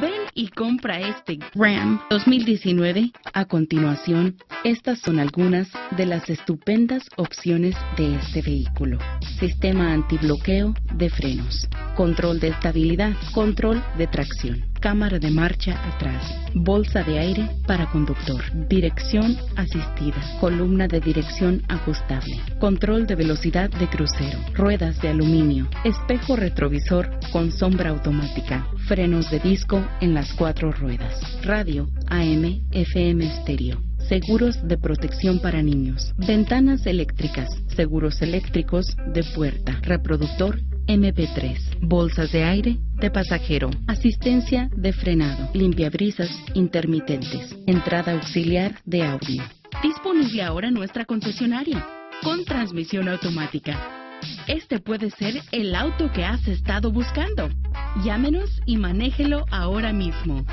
Ven y compra este Ram 2019. A continuación, estas son algunas de las estupendas opciones de este vehículo. Sistema antibloqueo de frenos, control de estabilidad, control de tracción, cámara de marcha atrás, bolsa de aire para conductor, dirección asistida, columna de dirección ajustable, control de velocidad de crucero, ruedas de aluminio, espejo retrovisor con sombra automática, frenos de disco en las cuatro ruedas, radio AM, FM estéreo, seguros de protección para niños, ventanas eléctricas, seguros eléctricos de puerta, reproductor MP3, bolsas de aire de pasajero, asistencia de frenado, limpiabrisas intermitentes, entrada auxiliar de audio. Disponible ahora nuestra concesionaria, con transmisión automática. Este puede ser el auto que has estado buscando. Llámenos y manéjelo ahora mismo.